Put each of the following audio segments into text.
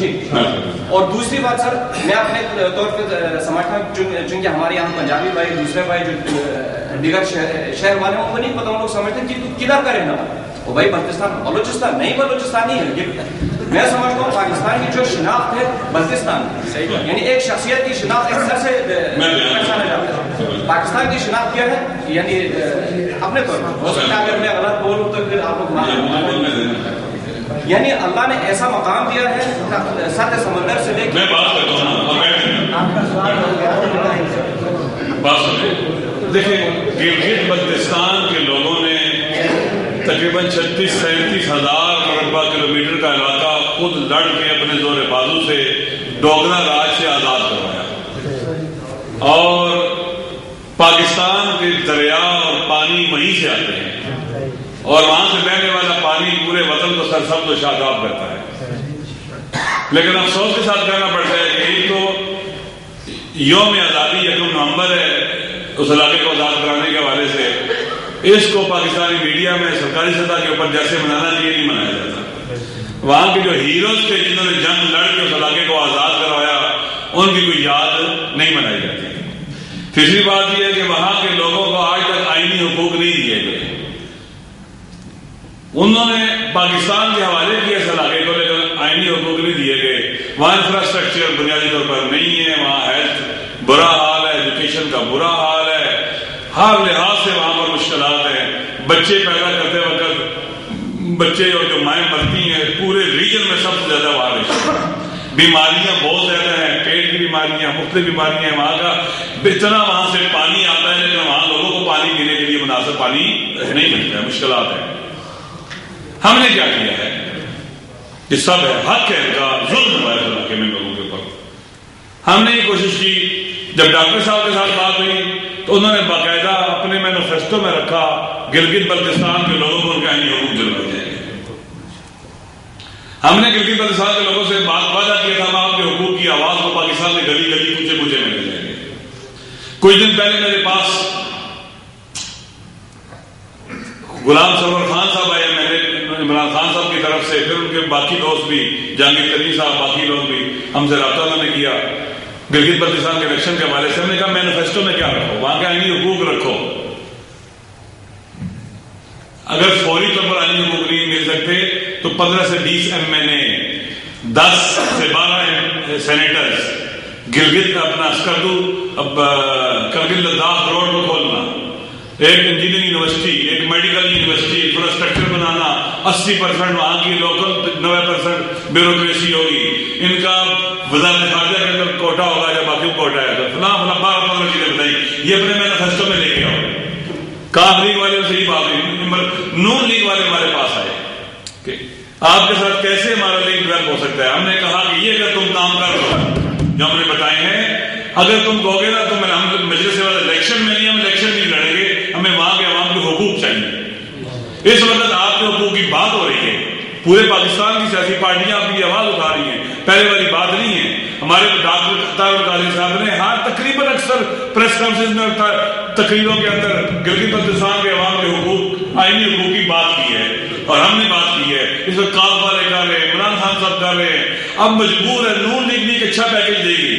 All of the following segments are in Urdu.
ٹھیک۔ اور دوسری بات سر میں اپنے طور پہ سمجھتا ہوں چونکہ ہمارے یہاں پنجابی بھائی دوسرے بھائی جو دیگر شہر والے ہیں ان کو نہیں پتا ان لوگ سمجھتے ہیں کہ تو کدھر کا رہنا وہ بھائی بلتستان بلوچستان نہیں بلوچستانی ہے۔ یہ میں سمجھتا ہوں پاکستان کی جو شناخت ہے بلتستان یعنی ایک شخصیت کی شناخت ایک سر سے پاکستان کی شناخت کیا ہے؟ یعنی اپنے طور پر ہو سکتا ہے اگر میں غلط بولوں تو پھر آپ لوگ یعنی اللہ نے ایسا مقام دیا ہے سات سمندر سے لے میں بات کرتا ہوں آپ کا سوال ہو گیا بات سنیں۔ دیکھیں گلگت بلتستان کے لوگوں نے تقریباً چھتیس سینتیس ہزار مربع کلومیٹر کا علاقہ خود لڑ کے اپنے زور بازو سے ڈوگرا راج سے آزاد کروایا۔ اور پاکستان کے دریا اور پانی وہیں سے آتے ہیں۔ اور وہاں سے بہنے والا پانی پورے وطن کو سرسبز و شاداب کرتا ہے۔ لیکن افسوس کے ساتھ کہنا پڑتا ہے کہ ایک تو یوم آزادی یکم نومبر ہے، اس علاقے کو آزاد کرانے کے حوالے سے اس کو پاکستانی میڈیا میں سرکاری سطح کے اوپر جیسے منانا چاہیے، نہیں منایا جاتا۔ وہاں کے جو ہیروز تھے، جنہوں نے جنگ لڑ کے اس علاقے کو آزاد کروایا، ان کی کوئی یاد نہیں منائی جاتی۔ تیسری بات یہ ہے کہ وہاں کے لوگوں کو آج تک آئینی حقوق نہیں انہوں نے پاکستان کے حوالے کیا اس علاقے کو لیکن آئینی حقوق نہیں دیے گئے۔ وہاں انفراسٹرکچر بنیادی طور پر نہیں ہے، وہاں ہیلتھ برا حال ہے ایجوکیشن کا برا حال ہے۔ ہر لحاظ سے وہاں پر مشکلات ہیں۔ بچے پیدا کرتے وقت بچے اور جو مائیں مرتی ہیں، پورے ریجن میں سب سے زیادہ وہاں بیماریاں بہت زیادہ ہیں، پیٹ کی بیماریاں، مختلف بیماریاں ہیں وہاں کا اتنا وہاں سے پانی آتا ہے، لیکن وہاں لوگوں کو پانی پینے کے لیے مناسب پانی نہیں ملتا ہے، مشکلات ہیں۔ ہم نے کیا کیا ہے؟ یہ سب ہے، حق ہے ان کا ظلم ہوا ہے اس علاقے میں لوگوں کے اوپر۔ ہم نے یہ کوشش کی، جب ڈاکٹر صاحب کے ساتھ بات ہوئی، تو انہوں نے باقاعدہ اپنے مینوفیسٹو میں رکھا، گلگت بلتستان کے لوگوں کو ان کا حقوق دلوائے جائیں گے۔ ہم نے گلگت بلتستان کے لوگوں سے بات وعدہ کیا تھا ہم آپ کے حقوق کی آواز کو پاکستان میں گلی گلی کچے کچے میں لے جائیں گے۔ کچھ دن پہلے میرے پاس غلام سرور خان صاحب آئے میں نے عمران خان صاحب کی طرف سے، پھر ان کے باقی دوست بھی، جہانگیر کریم صاحب، باقی لوگ بھی، ہم سے رابطہ انہوں نے کیا۔ گلگت بلتستان کے الیکشن کے حوالے سے ہم نے کہا، مینیفیسٹو میں کیا رکھو؟ وہاں کے آئینی حقوق رکھو۔ اگر فوری طور پر آئینی حقوق نہیں مل سکتے، تو پندرہ سے بیس ایم این اے، دس سے بارہ سینیٹرز، گلگت کا اپنا اسکردو اب، کرگل لداخ روڈ کو کھولنا۔ ایک انجینئرنگ یونیورسٹی، ایک میڈیکل یونیورسٹی، انفراسٹرکچر بنانا، اسی پرسنٹ وہاں کی لوکل نوے پرسنٹ بیوروکریسی ہوگی۔ ان کا وزارت خارجہ کے اندر کوٹا ہوگا یا باقی کوٹا ہے فلاں فلاں بارہ پندرہ چیزیں بتائیں۔ یہ اپنے مینیفیسٹو میں لے کے آؤ۔ کام لیگ والے سے ہی بات ہوئی۔ نون لیگ والے ہمارے پاس آئے۔ آپ کے ساتھ کیسے ہمارا لنک ڈیولپ ہو سکتا ہے؟ ہم نے کہا کہ یہ اگر تم کام کر دو جو ہم نے بتائے ہیں، اگر تم کہو گے نا تو ہم مجلس الیکشن میں نہیں، ہم الیکشن نہیں لڑیں گے ہمیں وہاں کے عوام کے حقوق چاہیے اس وقت آپ کے حقوق کی بات ہو رہی ہے۔ پورے پاکستان کی سیاسی پارٹیاں اپنی آواز اٹھا رہی ہیں۔ پہلے والی بات نہیں ہے۔ ہمارے ڈاکٹر اختار صاحب نے ہر تقریباً اکثر پریس کانفرنس میں تقریروں کے اندر گلگت بلتستان کے عوام کے حقوق، آئینی حقوق کی بات کی ہے۔ اور ہم نے بات کی ہے۔ اس وقت کاف والے کر رہے ہیں، عمران خان صاحب کر رہے ہیں۔ اب مجبور ہے نون لیگ بھی ایک اچھا پیکج دے گی۔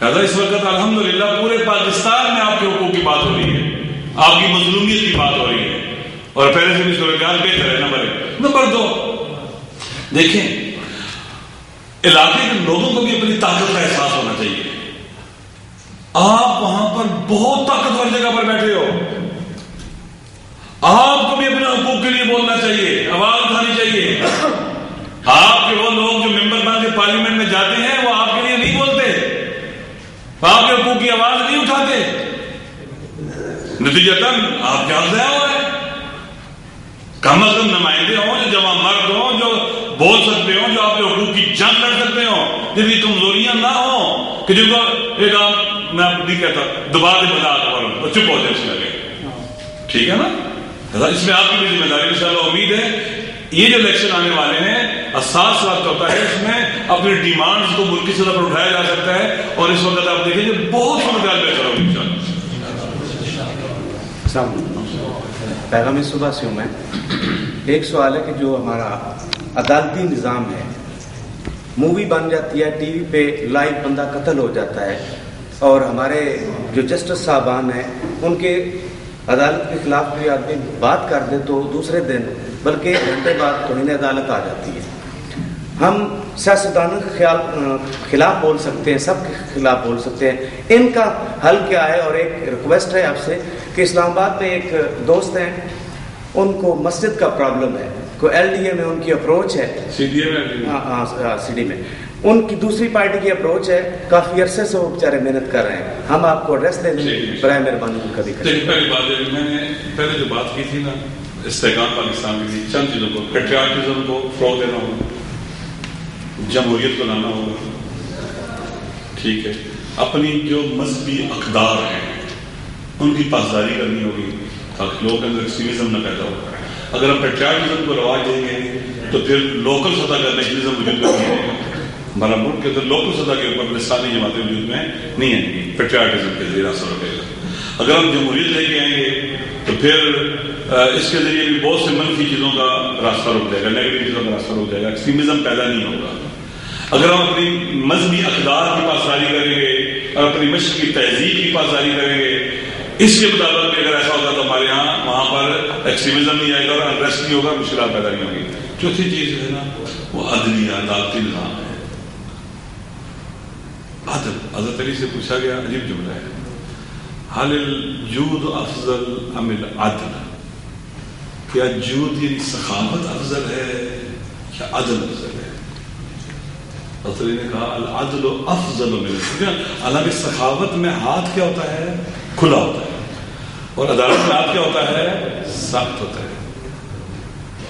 لہٰذا اس وقت الحمدللہ پورے پاکستان میں آپ کے حقوق کی بات ہو رہی ہے۔ آپ کی مظلومیت کی بات ہو رہی ہے۔ اور پہلے سے بھی صورتحال بہتر ہے نمبر ایک نمبر دو، دیکھیں، علاقے کے لوگوں کو بھی اپنی طاقت کا احساس ہونا چاہیے۔ آپ وہاں پر بہت طاقتور جگہ پر بیٹھے ہو۔ آپ کو بھی اپنے حقوق کے لیے بولنا چاہیے، آواز اٹھانی چاہیے۔ آپ کے وہ لوگ جو ممبر بن کے پارلیمنٹ میں جاتے ہیں، وہ آپ کے لیے نہیں بولتے۔ آپ کے حقوق کی آواز نہیں اٹھاتے۔ نتیجتاً آپ کیا ضائع ہو رہے کم از کم نمائندے ہوں جو جمع مرد ہوں، جو بول سکتے ہوں، جو آپ کے حقوق کی جنگ لڑ سکتے ہوں۔ جن کی کمزوریاں نہ ہوں کہ جن کو ایک آپ میں نہیں کہتا دوبارہ بتا دوں چپ ہو جائے اس لگے ٹھیک ہے نا؟ اس میں آپ کی بھی ذمہ داری ان شاء اللہ امید ہے۔ یہ جو الیکشن آنے والے ہیں، اساس وقت ہوتا ہے، اس میں اپنی ڈیمانڈز کو ملکی سطح پر اٹھایا جا سکتا ہے۔ اور اس وقت آپ دیکھیں کہ بہت صورتحال بہتر ہوگی ان شاء اللہ پہلا میں صبح سے ہوں میں۔ ایک سوال ہے کہ جو ہمارا عدالتی نظام ہے مووی بن جاتی ہے، ٹی وی پہ لائیو بندہ قتل ہو جاتا ہے۔ اور ہمارے جو جسٹس صاحبان ہیں، ان کے عدالت کے خلاف کوئی آدمی بات کر دے تو دوسرے دن، بلکہ ایک گھنٹے بعد توہین عدالت آ جاتی ہے۔ ہم سیاستدانوں کے خلاف بول سکتے ہیں سب کے خلاف بول سکتے ہیں۔ ان کا حل کیا ہے؟ اور ایک ریکویسٹ ہے آپ سے کہ اسلام آباد میں ایک دوست ہیں ان کو مسجد کا پرابلم ہے۔ کوئی ایل ڈی اے میں ان کی اپروچ ہے۔ سی ڈی اے میں ہاں ہاں, ہاں، سی ڈی میں۔ ان کی دوسری پارٹی کی اپروچ ہے۔ کافی عرصے سے وہ بیچارے محنت کر رہے ہیں۔ ہم آپ کو ایڈریس دے دیں جی، جی۔ برائے مہربانی ان کا بھی پہلی بات ہے میں نے پہلے جو بات کی تھی نا استحکام پاکستان کی چند چیزوں کو پیٹریاٹزم کو فروغ دینا ہوں۔ جمہوریت کو لانا ہوگا ٹھیک ہے۔ اپنی جو مذہبی اقدار ہیں، ان کی پاسداری کرنی ہوگی تاکہ لوگوں کے اندر ایکسٹریمزم نہ پیدا ہو اگر ہم پیٹریاٹزم کو رواج دیں گے، تو پھر لوکل سطح کا نیشنلزم وجود میں نہیں ہوگا ہمارا ملک کے اندر لوکل سطح کے اوپر لسانی جماعتیں وجود میں نہیں آئیں گی۔ پیٹریاٹزم کے ذریعہ اثر رکھے گا۔ اگر ہم جمہوریت لے کے آئیں گے، تو پھر اس کے ذریعے بھی بہت سے منفی چیزوں کا راستہ روک جائے گا نیگیٹو چیزوں کا راستہ روک جائے گا۔ ایکسٹریمزم پیدا نہیں ہوگا۔ اگر ہم اپنی مذہبی اقدار کی پاسداری کریں گے، اور اپنی مشق کی تہذیب کی پاسداری کریں گے، اس کے مطابق بھی اگر ایسا ہوگا تو ہمارے یہاں وہاں پر ایکسٹریمزم نہیں آئے گا اور انٹرسٹ نہیں ہوگا، مشکلات پیدا نہیں ہوگی چوتھی چیز ہے نا، وہ عدلیہ عدالتی نظام ہے۔ عدل، حضرت علی سے پوچھا گیا، عجیب جملہ ہے۔ حل الجود افضل ام العدل؟ کیا جود یعنی سخاوت افضل ہے یا عدل افضل ہے؟ رسول نے کہا، العدل افضل من اللہ کی سخاوت میں ہاتھ کیا ہوتا ہے؟ کھلا ہوتا ہے. اور عدالت میں ہاتھ کیا ہوتا ہے؟ سخت ہوتا ہے.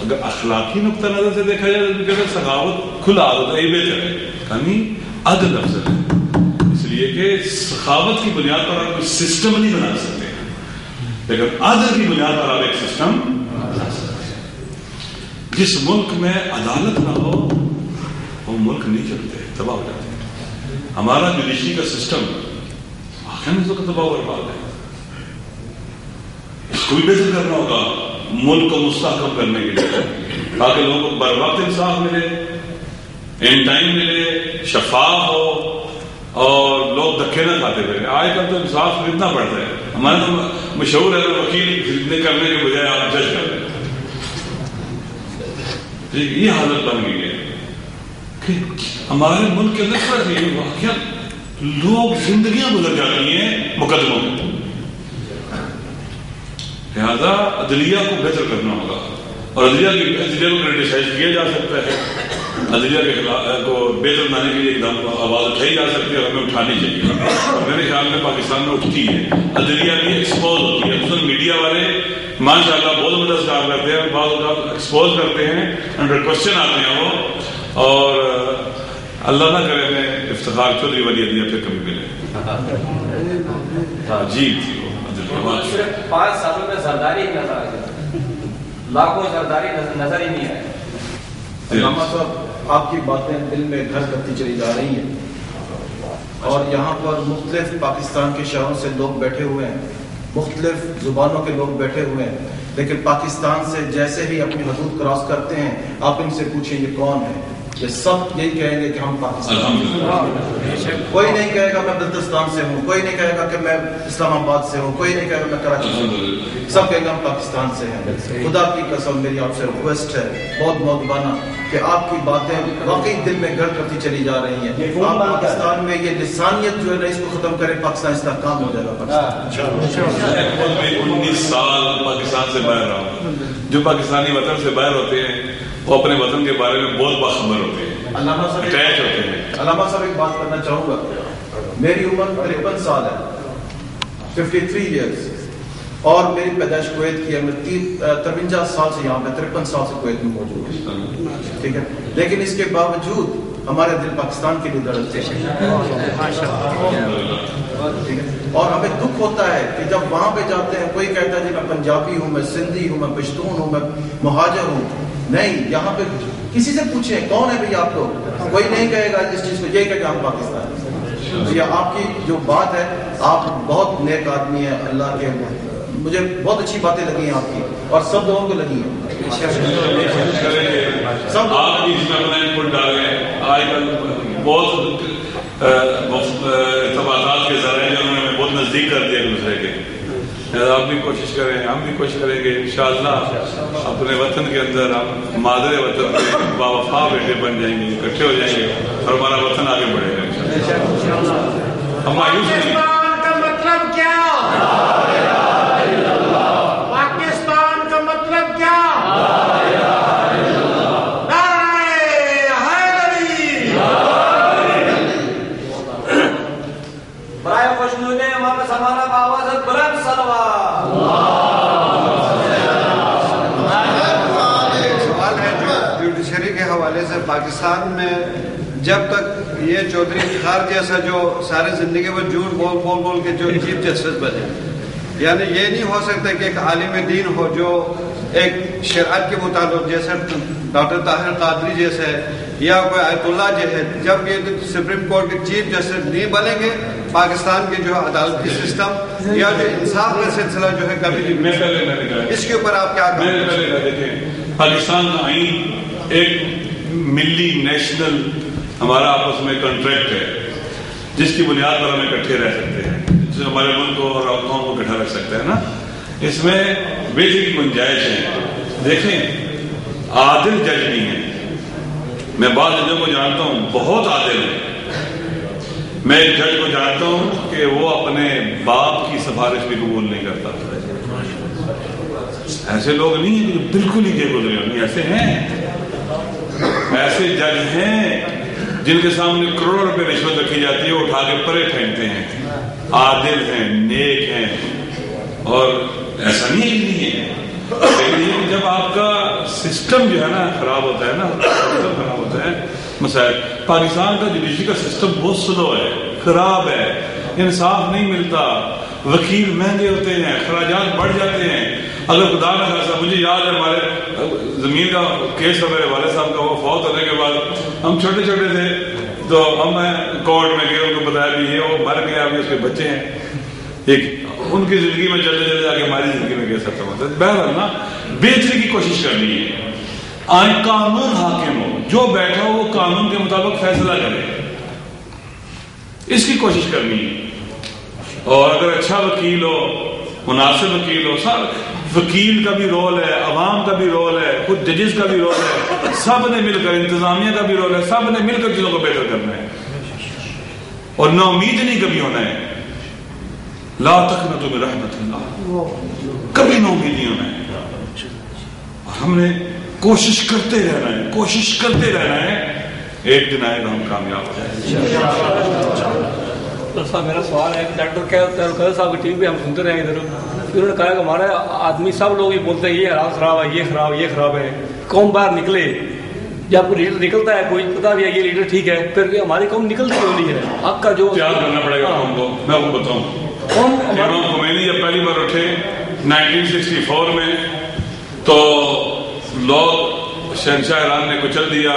اگر اخلاقی نقطہ نظر سے دیکھا جائے سخاوت کھلا ہوتا ہے، یہ بہتر ہے. یعنی عدل افضل ہے. اس لیے کہ سخاوت کی بنیاد پر آپ کوئی سسٹم نہیں بنا سکتے. لیکن عدل کی بنیاد پر آپ ایک سسٹم بنا سکتے جس ملک میں عدالت نہ ہو وہ ملک نہیں چلتے تباہ ہو جاتے ہمارا جوڈیشری کا سسٹم آخر میں تو تباہ ہو برباد ہے۔ اس کو بھی بہتر کرنا ہوگا ملک کو مستحکم کرنے کے لیے، تاکہ لوگوں کو بر وقت انصاف ملے ان ٹائم ملے، شفاف ہو، اور لوگ دھکے نہ کھاتے پھر آج کل تو انصاف خریدنا پڑتا ہے۔ ہمارا تو مشہور ہے، وکیل خریدنے کرنے کے بجائے آپ جج کر رہے یہ حالت بن گئی ہے۔ کہ ہمارے ملک کے اندر فرق یہ واقعہ لوگ زندگیاں گزر جاتی ہیں مقدموں میں۔ لہذا عدلیہ کو بہتر کرنا ہوگا۔ اور عدلیہ کی عدلیہ کو کریٹیسائز کیا جا سکتا ہے۔ عدلیہ کے خلاف کو بہتر بنانے کے لیے اقدام آواز اٹھائی جا سکتی ہے اور ہمیں اٹھانی چاہیے۔ میرے خیال میں پاکستان میں اٹھتی ہے۔ عدلیہ بھی ایکسپوز ہوتی ہے۔ خصوصاً میڈیا والے ماشاء اللہ بہت زبردست کام کرتے ہیں بعض اوقات ایکسپوز کرتے ہیں۔ انڈر کوشچن آتے ہیں وہ اور اللہ نہ کرے میں افتخار چودھری والی ادیا پھر کبھی ملے؟ عجیب تھی پانچ سالوں میں زرداری نظر لاکھوں زرداری نظر ہی نہیں آئے۔ علامہ صاحب آپ کی باتیں دل میں گھر کرتی چلی جا رہی ہیں۔ اور یہاں پر مختلف پاکستان کے شہروں سے لوگ بیٹھے ہوئے ہیں۔ مختلف زبانوں کے لوگ بیٹھے ہوئے ہیں۔ لیکن پاکستان سے جیسے ہی اپنی حدود کراس کرتے ہیں آپ ان سے پوچھیں یہ کون ہے؟ یہ سب یہی کہیں گے کہ ہم پاکستان سے کوئی نہیں کہے گا میں بلتستان سے ہوں کوئی نہیں کہے گا کہ میں اسلام آباد سے ہوں کوئی نہیں کہے گا میں کراچی سے ہوں۔ سب کہیں گے ہم پاکستان سے ہیں۔ خدا کی قسم میری آپ سے ریکویسٹ ہے بہت بہت بانا کہ آپ کی باتیں واقعی دل میں گھر کرتی چلی جا رہی ہیں۔ آپ پاکستان میں یہ لسانیت جو ہے نا اس کو ختم کریں پاکستان اس کا کام ہو جائے گا۔ انیس سال پاکستان سے باہر رہا جو پاکستانی وطن سے باہر ہوتے ہیں وہ اپنے وطن کے بارے میں بہت باخبر ہوتے ہیں۔ علامہ صاحب ہوتے ہیں۔ علامہ صاحب ایک بات کرنا چاہوں گا۔ میری عمر تریپن سال ہے۔ ففٹی تھری ایئرس اور میری پیدائش کویت کی ہے، میں ترونجا سال سے یہاں پہ، ترپن سال سے کویت میں موجود ہوں۔ ٹھیک ہے؟ لیکن اس کے باوجود ہمارے دل پاکستان کے لیے درد ہے۔ اور ہمیں دکھ ہوتا ہے کہ جب وہاں پہ جاتے ہیں، کوئی کہتا ہے جی میں پنجابی ہوں، میں سندھی ہوں، میں پشتون ہوں، میں مہاجر ہوں۔ نہیں، یہاں پہ کسی سے پوچھیں، کون ہے بھائی آپ کو کوئی نہیں کہے گا اس چیز کو یہ کہ ہم پاکستان۔ آپ کی جو بات ہے، آپ بہت نیک آدمی ہیں، اللہ کے مجھے بہت اچھی باتیں لگی ہیں آپ کی اور سب لوگوں کو لگی ہیں آپ بھی کوشش کریں، ہم بھی کوشش کریں گے، انشاءاللہ اپنے وطن کے اندر ہم مادر وطن کے باوفا بیٹے بن جائیں گے، اکٹھے ہو جائیں گے اور ہمارا وطن آگے بڑھے گا، انشاءاللہ۔ ہم مایوس نہیں۔ بلند سوال ہے جو جوڈیشری کے حوالے سے پاکستان میں جب تک یہ چودھری افتخار جیسا جو سارے زندگی میں جھوٹ بول بول بول کے جو چیف جسٹس بنے یعنی یہ نہیں ہو سکتا کہ ایک عالم دین ہو جو ایک شریعت کے مطابق جیسے ڈاکٹر طاہر قادری جیسے یا کوئی آیت اللہ جو ہے جب یہ سپریم کورٹ کے چیف جسٹس نہیں بنیں گے پاکستان کے جو عدالتی سسٹم یا جو انصاف کا سلسلہ جو ہے کبھی میں پہلے میں نے اس کے اوپر آپ کیا میں نے پہلے کہا دیکھیں پاکستان آئین ایک ملی نیشنل ہمارا آپس میں کنٹریکٹ ہے جس کی بنیاد پر ہم اکٹھے رہ سکتے ہیں جس ہمارے ملک کو اور قوم کو اکٹھا رکھ سکتے ہیں نا۔ اس میں بیسک گنجائش ہے۔ دیکھیں عادل جج نہیں ہے۔ میں بعض ججوں کو جانتا ہوں بہت عادل ہے میں ایک جج کو جانتا ہوں کہ وہ اپنے باپ کی سفارش بھی قبول نہیں کرتا۔ ایسے لوگ نہیں ہیں جو بالکل ہی دے گزرے نہیں، ایسے ہیں۔ ایسے جج ہیں جن کے سامنے کروڑوں روپے رشوت رکھی جاتی ہے، وہ اٹھا کے پرے پھینکتے ہیں۔ عادل ہیں، نیک ہیں۔ اور ایسا نہیں ہے نہیں ہے۔ لیکن جب آپ کا سسٹم جو ہے نا خراب ہوتا ہے نا خراب ہوتا ہے مسائل پاکستان کا جوڈیشری کا سسٹم بہت سلو ہے، خراب ہے، انصاف نہیں ملتا، وکیل مہنگے ہوتے ہیں، اخراجات بڑھ جاتے ہیں۔ اگر خدا نہ خاصا، مجھے یاد ہے ہمارے زمین کا کیس تھا میرے والد صاحب کا وہ فوت ہونے کے بعد۔ ہم چھوٹے چھوٹے تھے، تو ہم کورٹ میں گئے، ان کو بتایا بھی یہ وہ مر گیا ابھی اس کے بچے ہیں۔ ایک، ان کی زندگی میں چلتے چلتے جا کے ہماری زندگی میں کیسا ختم ہوتا ہے۔ بہرحال نا، بیچنے کی کوشش کرنی ہے۔ آئیں قانون حاکم ہو۔ جو بیٹھا ہو وہ قانون کے مطابق فیصلہ کرے۔ اس کی کوشش کرنی ہے۔ اور اگر اچھا وکیل ہو مناسب وکیل ہو سب وکیل کا بھی رول ہے عوام کا بھی رول ہے خود ججز کا بھی رول ہے سب نے مل کر انتظامیہ کا بھی رول ہے سب نے مل کر چیزوں کو بہتر کرنا ہے۔ اور نا امید نہیں کبھی ہونا ہے۔ لا تقنطوا من رحمت اللہ۔ کبھی نا امید نہیں ہونا ہے۔ اور ہم نے کوشش کرتے رہنا ہے کوشش کرتے رہنا ہے۔ ایک دن آئے گا ہم کامیاب ہو جائیں۔ صاحب میرا سوال ہے ڈاکٹر کیا صاحب کی ٹی وی پہ ہم سنتے رہے ادھر۔ انہوں نے کہا کہ ہمارا آدمی سب لوگ یہ بولتے ہیں یہ حالات خراب ہے یہ خراب یہ خراب ہے۔ قوم باہر نکلے۔ جب کوئی لیڈر نکلتا ہے کوئی پتا بھی ہے یہ لیڈر ٹھیک ہے پھر ہماری قوم نکلتی کیوں نہیں ہے۔ حق کا جو تیار کرنا پڑے گا ہاں۔ قوم کو۔ میں آپ کو بتاؤں۔ قوم امام خمینی جب پہلی بار اٹھے 1964 میں تو لوگ شہنشاہ ایران نے کچل دیا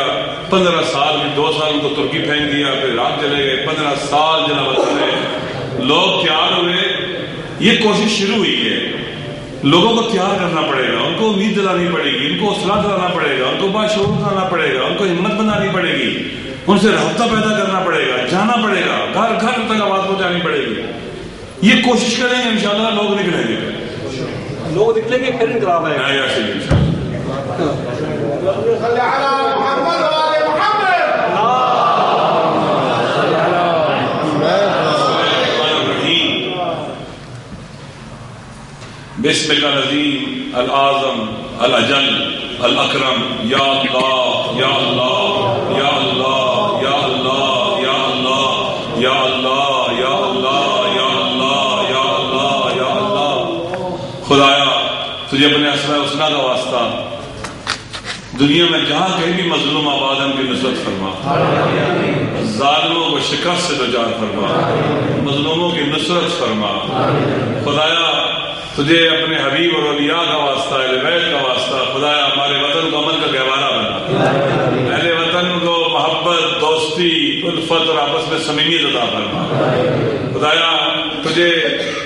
پندرہ سال میں دو سال کو ترکی پھینک دیا پھر عراق چلے گئے پندرہ سال جناب رہے لوگ تیار ہوئے یہ کوشش شروع ہوئی ہے۔ لوگوں کو تیار کرنا پڑے گا ان کو امید دلانی پڑے گی ان کو حوصلہ دلانا پڑے گا ان کو باشعور بنانا پڑے گا ان کو ہمت بنانی پڑے گی۔ ان سے رابطہ پیدا کرنا پڑے گا جانا پڑے گا گھر گھر تک آواز پہنچانی پڑے گی۔ یہ کوشش کریں گے انشاءاللہ لوگ نکلیں گے۔ لوگ نکلیں گے پھر انقلاب آئے گا۔ صل على محمد محمد. صل على محمد العظيم الأعظم الأجل الأكرم يا الله. دنیا میں جہاں کہیں بھی مظلوم آباد ہے ان کی نصرت فرما۔ ظالموں کو شکست سے دوچار فرما۔ مظلوموں کی نصرت فرما۔ خدایا، تجھے اپنے حبیب اور اولیاء کا واسطہ، اہل بیت کا واسطہ، خدایا، ہمارے وطن کو عمل کا گہوارہ بنا۔ اہل وطن کو محبت، دوستی، الفت اور آپس میں سمیمیت عطا فرما۔ خدایا، تجھے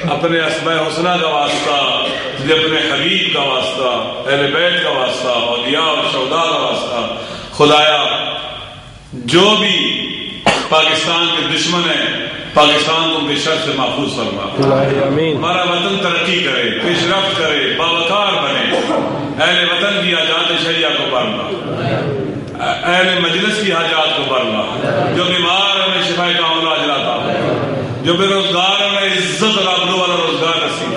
اپنے اسماء حسنہ کا واسطہ مجھے اپنے حبیب کا واسطہ اہل بیت کا واسطہ اولیاء اور شودا کا واسطہ۔ خدایا جو بھی پاکستان کے دشمن ہیں پاکستان کو بے شر سے محفوظ فرما۔ ہمارا وطن ترقی کرے پیش رفت کرے باوقار بنے۔ اہل وطن کی آزاد شریعہ کو بھرنا اہل مجلس کی حاجات کو بھرنا جو بیمار ہمیں شفا کا عملہ جلاتا جو بے روزگار ہمیں عزت اور آبرو والا روزگار نصیب۔